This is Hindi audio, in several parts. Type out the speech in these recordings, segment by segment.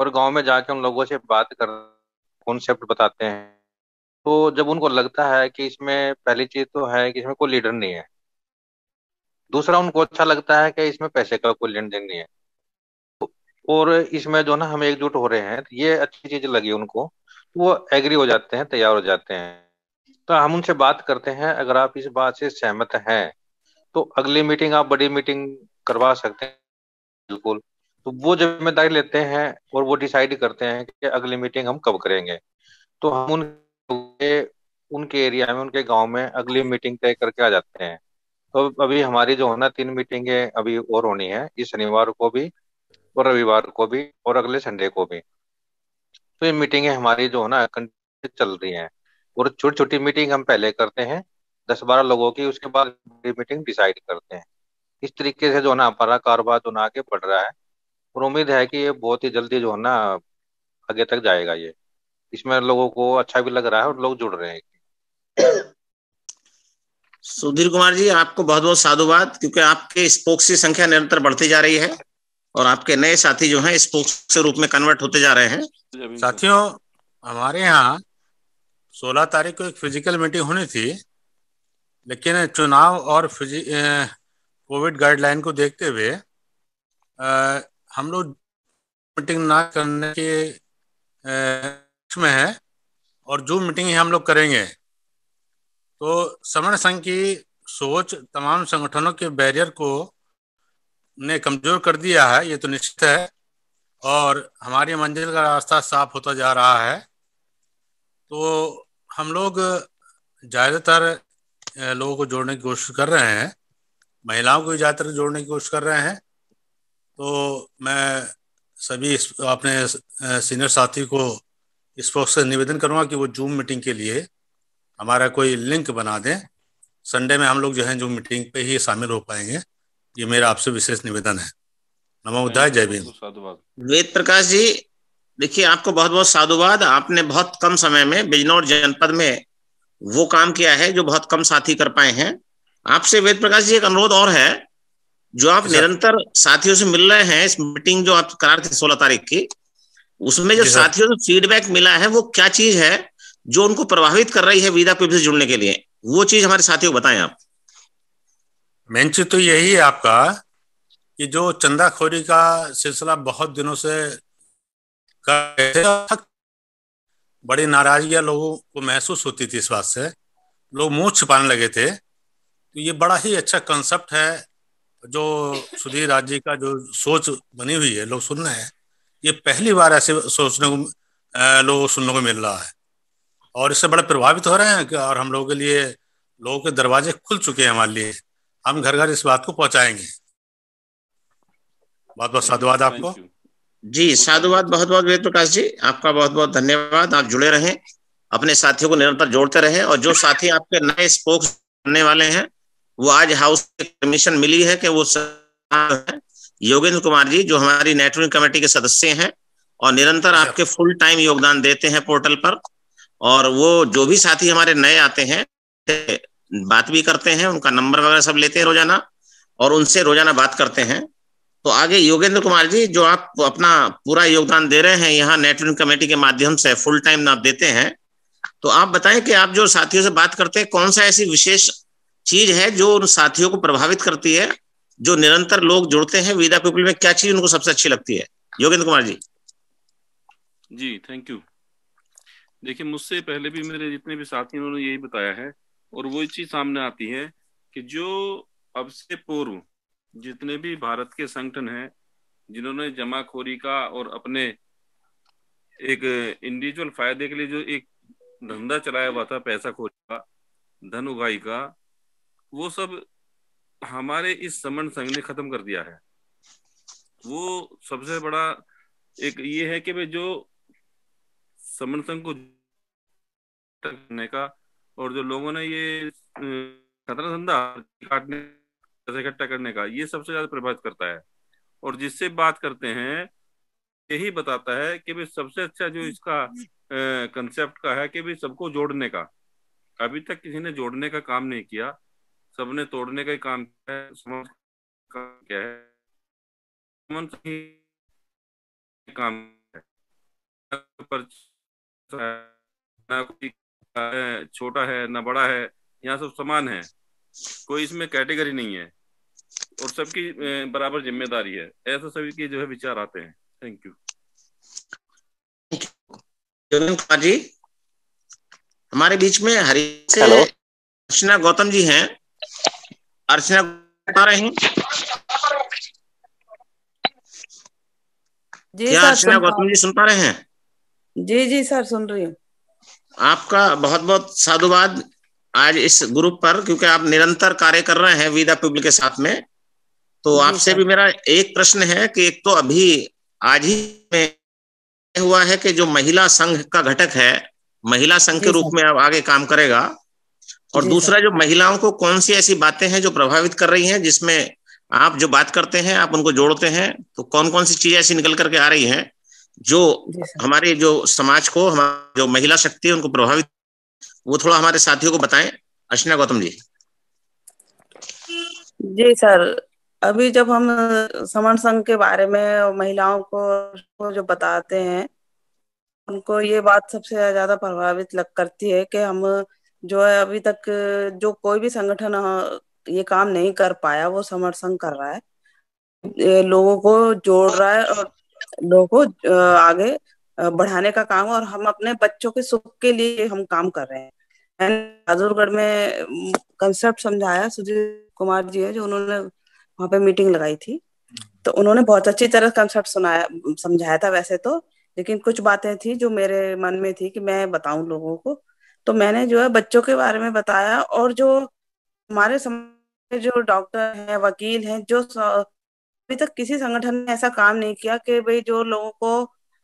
और गाँव में जाके उन लोगों से बात कर कॉन्सेप्ट बताते हैं? तो जब उनको लगता है कि इसमें पहली चीज़ तो है कि इसमें कोई लीडर नहीं है। दूसरा उनको अच्छा लगता है कि इसमें पैसे का कोई लेन देन नहीं है। और इसमें जो ना हम एकजुट हो रहे हैं तो ये अच्छी चीज़ लगी उनको। वो एग्री हो जाते हैं, तैयार हो जाते हैं। तो हम उनसे बात करते हैं, अगर आप इस बात से सहमत हैं तो अगली मीटिंग आप बड़ी मीटिंग करवा सकते हैं। बिल्कुल। तो वो ज़िम्मेदारी लेते हैं और वो डिसाइड करते हैं कि अगली मीटिंग हम कब करेंगे। तो हम उनके उनके एरिया में, उनके गाँव में अगली मीटिंग तय करके आ जाते हैं। तो अभी हमारी जो है ना तीन मीटिंगें अभी और होनी है, इस शनिवार को भी और रविवार को भी और अगले संडे को भी। तो ये मीटिंगें हमारी जो है ना चल रही हैं। और छोटी छोटी मीटिंग हम पहले करते हैं दस बारह लोगों की, उसके बाद मीटिंग डिसाइड करते हैं। इस तरीके से जो है ना, हमारा कारोबार जो ना आगे बढ़ रहा है। और उम्मीद है कि ये बहुत ही जल्दी जो है ना, आगे तक जाएगा ये। इसमें लोगों को अच्छा भी लग रहा है और लोग जुड़ रहे हैं। सुधीर कुमार जी, आपको बहुत बहुत साधुवाद, क्योंकि आपके स्पोक्स की संख्या निरंतर बढ़ती जा रही है। और आपके नए साथी जो हैं स्पोक्स के रूप में कन्वर्ट होते जा रहे हैं। साथियों हमारे यहाँ सोलह तारीख को एक फ़िज़िकल मीटिंग होनी थी लेकिन चुनाव और कोविड गाइडलाइन को देखते हुए हम लोग मीटिंग ना करने के में है और जो मीटिंग हम लोग करेंगे तो समण संघ की सोच तमाम संगठनों के बैरियर को ने कमज़ोर कर दिया है, ये तो निश्चित है। और हमारी मंजिल का रास्ता साफ़ होता जा रहा है। तो हम लोग ज़्यादातर लोगों को जोड़ने की कोशिश कर रहे हैं। महिलाओं को ज़्यादातर जोड़ने की कोशिश कर रहे हैं। तो मैं सभी अपने सीनियर साथी को इस वक्त से निवेदन करूँगा कि वो जूम मीटिंग के लिए हमारा कोई लिंक बना दें। संडे में हम लोग जो है जूम मीटिंग पे ही शामिल हो पाएँगे। ये मेरा आपसे विशेष निवेदन है। नमो बुद्धाय जय भीम। वेद प्रकाश जी देखिए आपको बहुत बहुत साधुवाद। आपने बहुत कम समय में बिजनौर जनपद में वो काम किया है जो बहुत कम साथी कर पाए हैं। आपसे वेद प्रकाश जी एक अनुरोध और है जो आप निरंतर साथियों से मिल रहे हैं इस मीटिंग जो आप करा रहे थे सोलह तारीख की उसमें जो साथियों से फीडबैक मिला है वो क्या चीज़ है जो उनको प्रभावित कर रही है विदा पीपल से जुड़ने के लिए? वो चीज़ हमारे साथियों को बताएँ आप। मेन चीज़ तो यही है आपका कि जो चंदाखोरी का सिलसिला बहुत दिनों से बड़ी नाराजगियाँ लोगों को महसूस होती थी इस बात से। लोग मुँह छिपाने लगे थे। तो ये बड़ा ही अच्छा कंसेप्ट है जो सुधीर राज जी का जो सोच बनी हुई है, लोग सुन रहे हैं। ये पहली बार ऐसे सोचने को लोगों को सुनने को मिल रहा है। और इससे बड़े प्रभावित हो रहे हैं और हम लोगों के लिए, लोगों के दरवाजे खुल चुके हैं हमारे लिए। हम घर घर इस बात को पहुंचाएँगे। बहुत बहुत साधुवाद आपको। जी साधुवाद बहुत बहुत वेद प्रकाश जी आपका बहुत बहुत धन्यवाद। आप जुड़े रहें अपने साथियों को निरंतर जोड़ते रहें और जो साथी आपके नए स्पोक्स बनने वाले हैं वो आज हाउस से परमिशन मिली है कि वो योगेंद्र कुमार जी जो हमारी नेटवर्किंग कमेटी के सदस्य हैं और निरंतर अच्छा। आपके फुल टाइम योगदान देते हैं पोर्टल पर और वो जो भी साथी हमारे नए आते हैं बात भी करते हैं, उनका नंबर वगैरह सब लेते हैं रोज़ाना, और उनसे रोज़ाना बात करते हैं। तो आगे योगेंद्र कुमार जी, जो आप अपना पूरा योगदान दे रहे हैं, यहाँ नेटवर्क कमेटी के माध्यम से फुल टाइम आप देते हैं तो आप बताएँ कि आप जो साथियों से बात करते हैं, कौन सा ऐसी विशेष चीज़ है जो उन साथियों को प्रभावित करती है, जो निरंतर लोग जुड़ते हैं, विदा पीपल में क्या चीज़ उनको सबसे अच्छी लगती है? योगेंद्र कुमार जी। जी थैंक यू देखिए, मुझसे पहले भी मेरे जितने भी साथी उन्होंने यही बताया है और वही चीज़ सामने आती है कि जो अब से पूर्व जितने भी भारत के संगठन हैं, जिन्होंने जमाखोरी का और अपने एक इंडिविजुअल फ़ायदे के लिए जो एक धंधा चलाया हुआ था पैसा खोरी का, धन उगाई का, वो सब हमारे इस समन संघ ने खत्म कर दिया है। वो सबसे बड़ा एक ये है कि भाई जो समन संघ को करने का और जो लोगों ने ये खतरा धंधा काटने इकट्ठा करने का, ये सबसे ज़्यादा प्रभावित करता है। और जिससे बात करते हैं, यही बताता है कि भाई सबसे अच्छा जो इसका कंसेप्ट का है कि भाई सबको जोड़ने का। अभी तक किसी ने जोड़ने का काम नहीं किया, सबने तोड़ने का ही काम किया है, समझ क्या है। काम है। है, छोटा है ना बड़ा है यहाँ सब समान है। कोई इसमें कैटेगरी नहीं है। और सबकी बराबर ज़िम्मेदारी है। ऐसा सभी के जो है विचार आते हैं। थैंक यू कुमार जी हमारे बीच में हरी से अर्चना गौतम जी हैं। अर्चना बता रहे हैं। जी क्या अर्चना गौतम जी सुन पा रहे हैं। जी जी सर सुन रही हूँ। आपका बहुत बहुत साधुवाद आज इस ग्रुप पर क्योंकि आप निरंतर कार्य कर रहे हैं विदा पीपल के साथ में। तो आपसे भी मेरा एक प्रश्न है कि एक तो अभी आज ही में हुआ है कि जो महिला संघ का घटक है महिला संघ के रूप में अब आगे काम करेगा। और दूसरा जो महिलाओं को कौन सी ऐसी बातें हैं जो प्रभावित कर रही हैं जिसमें आप जो बात करते हैं आप उनको जोड़ते हैं तो कौन कौन सी चीज़ें ऐसी निकल करके आ रही हैं? जो हमारे जो समाज को हमारे जो महिला शक्ति है उनको प्रभावित वो थोड़ा हमारे साथियों को बताएँ। अर्चना गौतम जी। जी सर अभी जब हम समन संघ के बारे में महिलाओं को जो बताते हैं उनको ये बात सबसे ज़्यादा प्रभावित लग करती है कि हम जो है अभी तक जो कोई भी संगठन ये काम नहीं कर पाया वो समर संघ कर रहा है। लोगों को जोड़ रहा है और लोगों को आगे बढ़ाने का काम और हम अपने बच्चों के सुख के लिए हम काम कर रहे हैं। बहादुरगढ़ में कंसेप्ट समझाया सुधीर कुमार जी है जो उन्होंने वहाँ पे मीटिंग लगाई थी। तो उन्होंने बहुत अच्छी तरह कंसेप्ट सुनाया, समझाया था वैसे तो लेकिन कुछ बातें थी जो मेरे मन में थी कि मैं बताऊँ लोगों को। तो मैंने जो है बच्चों के बारे में बताया और जो हमारे समाज जो डॉक्टर हैं, वकील हैं, जो अभी तक किसी संगठन ने ऐसा काम नहीं किया कि भाई जो लोगों को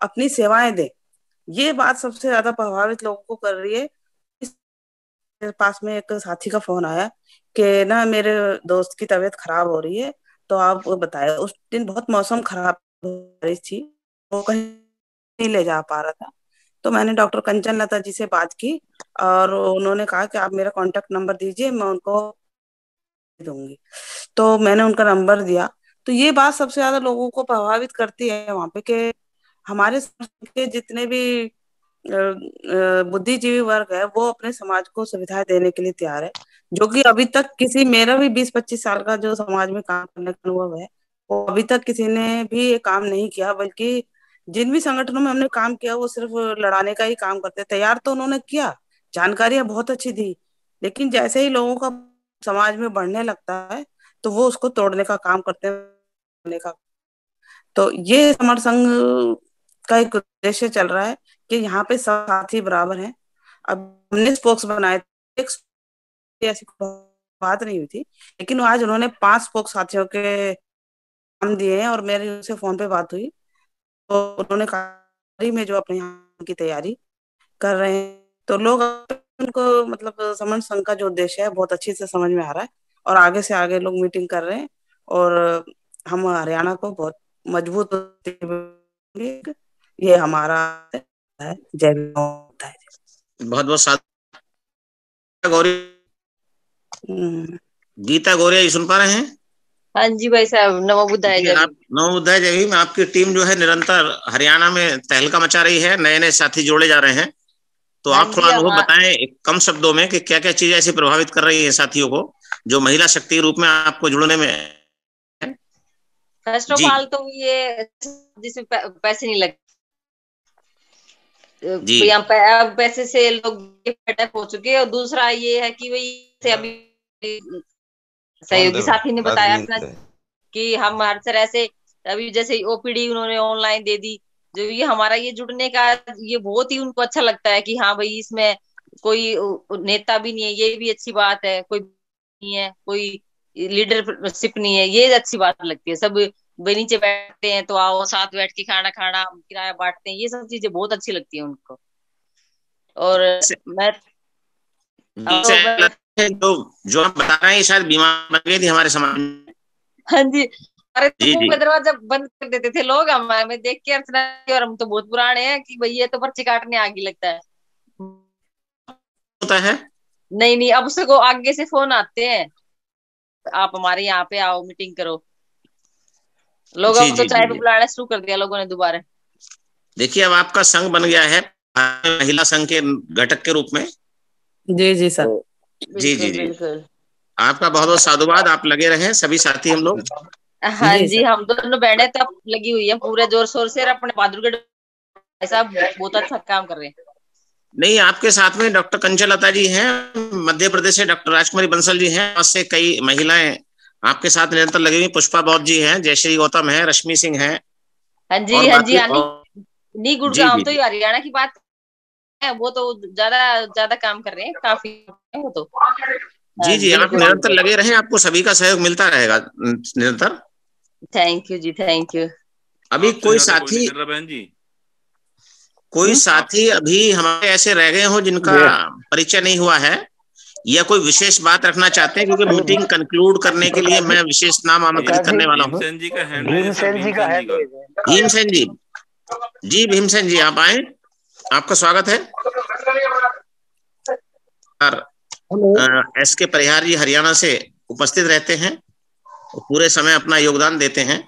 अपनी सेवाएँ दे। ये बात सबसे ज़्यादा प्रभावित लोगों को कर रही है। मेरे पास में एक साथी का फ़ोन आया कि ना मेरे दोस्त की तबीयत खराब हो रही है तो आप बताए। उस दिन बहुत मौसम खराब हो रही थी, वो कहीं नहीं ले जा पा रहा था। तो मैंने डॉक्टर कंचन लता जी से बात की और उन्होंने कहा कि आप मेरा कांटेक्ट नंबर दीजिए, मैं उनको दूँगी। तो मैंने उनका नंबर दिया तो ये बात सबसे ज़्यादा लोगों को प्रभावित करती है वहाँ पे कि हमारे के जितने भी बुद्धिजीवी वर्ग है, वो अपने समाज को सुविधाएँ देने के लिए तैयार है, जो कि अभी तक किसी, मेरा भी बीस पच्चीस साल का जो समाज में काम करने का अनुभव है, वो अभी तक किसी ने भी ये काम नहीं किया, बल्कि जिन भी संगठनों में हमने काम किया, वो सिर्फ़ लड़ाने का ही काम करते, तैयार तो उन्होंने किया, जानकारियाँ बहुत अच्छी दी, लेकिन जैसे ही लोगों का समाज में बढ़ने लगता है तो वो उसको तोड़ने का काम करते हैं का। तो ये समर संघ का एक उद्देश्य चल रहा है कि यहाँ पे सब साथी बराबर हैं। अब हमने स्पोक्स बनाए ऐसी बात नहीं हुई थी, लेकिन आज उन्होंने पाँच स्पोक्स साथियों के नाम दिए हैं और मेरी उनसे फ़ोन पे बात हुई। तो उन्होंने में जो अपने यहाँ की तैयारी कर रहे हैं। तो लोग उनको मतलब समन संघ का जो उद्देश्य है, बहुत अच्छे से समझ में आ रहा है। और आगे से आगे लोग मीटिंग कर रहे हैं और हम हरियाणा को बहुत मज़बूत ये हमारा है जय होता है बहुत बहुत गौरी। हम्म, गीता गौरिया जी सुन पा रहे हैं? हाँ जी भाई साहब नमो बुद्धाय जय नव बुद्धाय जय भीम आपकी टीम जो है निरंतर हरियाणा में तहलका मचा रही है नए नए साथी जोड़े जा रहे हैं। तो हाँ आप थोड़ा अनुभव बताएँ कम शब्दों में कि क्या क्या चीज़ें ऐसी प्रभावित कर रही है साथियों को? जो महिला शक्ति के रूप में आपको जुड़ने में फ़र्स्ट ऑफ़ ऑल तो ये जिसमें पैसे नहीं लगते जी। अब पैसे से लोग हो चुके और दूसरा ये है कि भाई से अभी सहयोगी साथी ने बताया अपना कि हम हर तरह से अभी जैसे ओपीडी उन्होंने ऑनलाइन दे दी जो ये हमारा ये जुड़ने का ये बहुत ही उनको अच्छा लगता है कि हाँ भाई इसमें कोई नेता भी नहीं है ये भी अच्छी बात है कोई नहीं है कोई लीडरशिप नहीं है ये अच्छी बात लगती है। सब वे नीचे बैठते हैं तो आओ साथ बैठ के खाना खाना किराया बांटते हैं ये सब चीज़ें बहुत अच्छी लगती है उनको। और मैं जैसे जो आप बता रहे हैं शायद बीमार बन गई थी हमारे समाज में। हाँ जी। हमारे तो दरवाज़ा बंद कर देते थे लोग हम हमें देख के अर्चना और हम तो बहुत पुराने हैं कि भाई ये तो पर्ची काटने आगे लगता है। होता है। नहीं नहीं अब उसको आगे से फ़ोन आते हैं। आप हमारे यहाँ पे आओ मीटिंग करो। लोग अब तो चाय जी, बुलाना शुरू कर दिया लोगों ने दोबारा। देखिए अब आपका संघ बन गया है महिला संघ के घटक के रूप में। जी जी सर। जी, बिल्कुल जी। बिल्कुल। आपका बहुत बहुत साधुवाद आप लगे रहे सभी साथी हम लोग। हाँ जी, जी हम दोनों बहने तो अब लगी हुई है पूरे ज़ोर शोर से अपने बहादुरगढ़ भाई साहब बहुत अच्छा काम कर रहे हैं। नहीं आपके साथ में डॉक्टर कंचलता जी हैं मध्य प्रदेश से डॉक्टर राजकुमारी बंसल जी हैं और से कई महिलाएँ आपके साथ निरंतर लगी हुई पुष्पा बौद्ध जी हैं जयश्री गौतम है रश्मि सिंह हैं। हाँ जी हाँ जी हाँ नी, गुड़गांव तो हरियाणा की बात है वो तो ज़्यादा ज़्यादा काम कर रहे हैं काफ़ी वो तो। जी जी आप निरंतर लगे रहे आपको सभी का सहयोग मिलता रहेगा निरंतर। Thank you ji thank you अभी कोई साथी बहन जी। कोई साथी अभी हमारे ऐसे रह गए हो जिनका परिचय नहीं हुआ है या कोई विशेष बात रखना चाहते हैं क्योंकि मीटिंग कंक्लूड करने के लिए मैं विशेष नाम आमंत्रित करने वाला हूँ। भीमसेन जी का है भीमसेन जी भीमसेन जी भीमसेन जी जी भीमसेन जी आप आए आपका स्वागत है। और एस के परिहार जी हरियाणा से उपस्थित रहते हैं पूरे समय अपना योगदान देते हैं।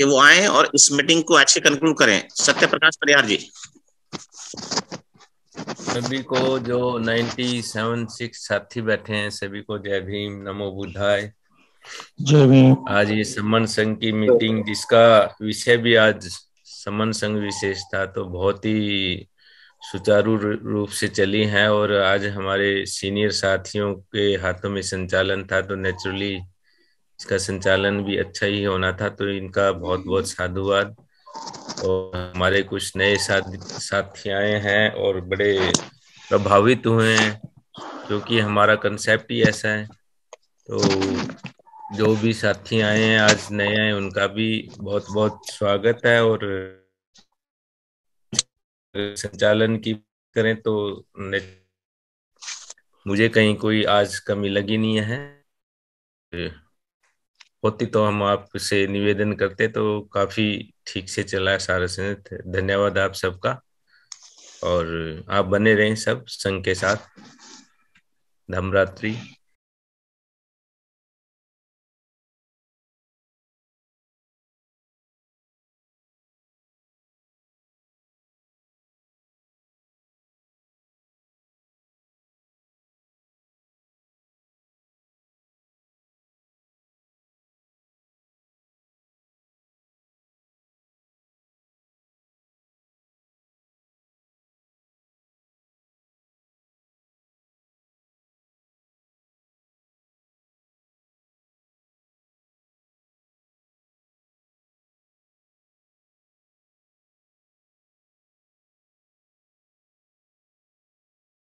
कि वो आए और इस मीटिंग को अच्छे कंक्लूड करें। सत्य प्रकाश परिहार जी। सभी को जो 97 सिक्स साथी बैठे हैं सभी को जय भीम नमो बुद्धाय। जय भीम। आज ये सम्मान संघ की मीटिंग जिसका विषय भी आज सम्मान संघ विशेष था तो बहुत ही सुचारू रूप से चली है और आज हमारे सीनियर साथियों के हाथों में संचालन था तो नेचुरली इसका संचालन भी अच्छा ही होना था तो इनका बहुत बहुत साधुवाद। और हमारे कुछ नए साथी आए हैं और बड़े प्रभावित हुए हैं क्योंकि हमारा कंसेप्ट ही ऐसा है। तो जो भी साथी आए हैं, आज नए आए उनका भी बहुत बहुत स्वागत है और संचालन की करें तो मुझे कहीं कोई आज कमी लगी नहीं है। होती तो हम आपसे निवेदन करते तो काफ़ी ठीक से चला सारा संत धन्यवाद आप सबका। और आप बने रहें सब संघ के साथ। धमरात्रि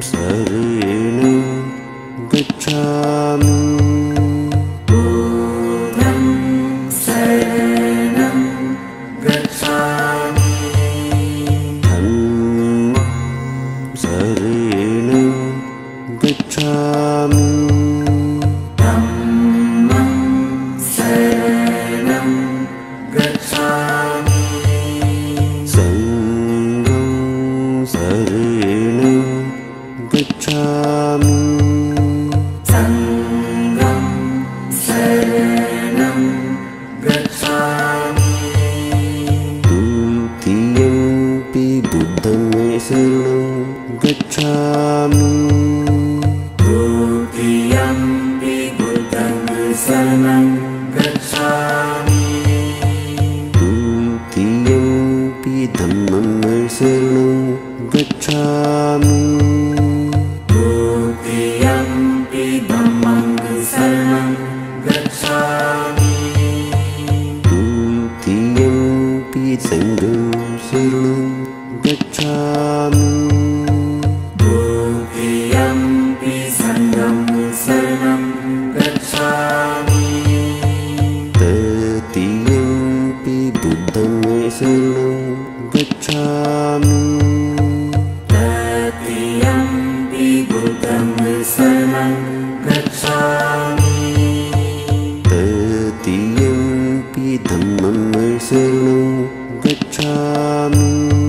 शरणं गच्छामि that streets and Little गच्छामि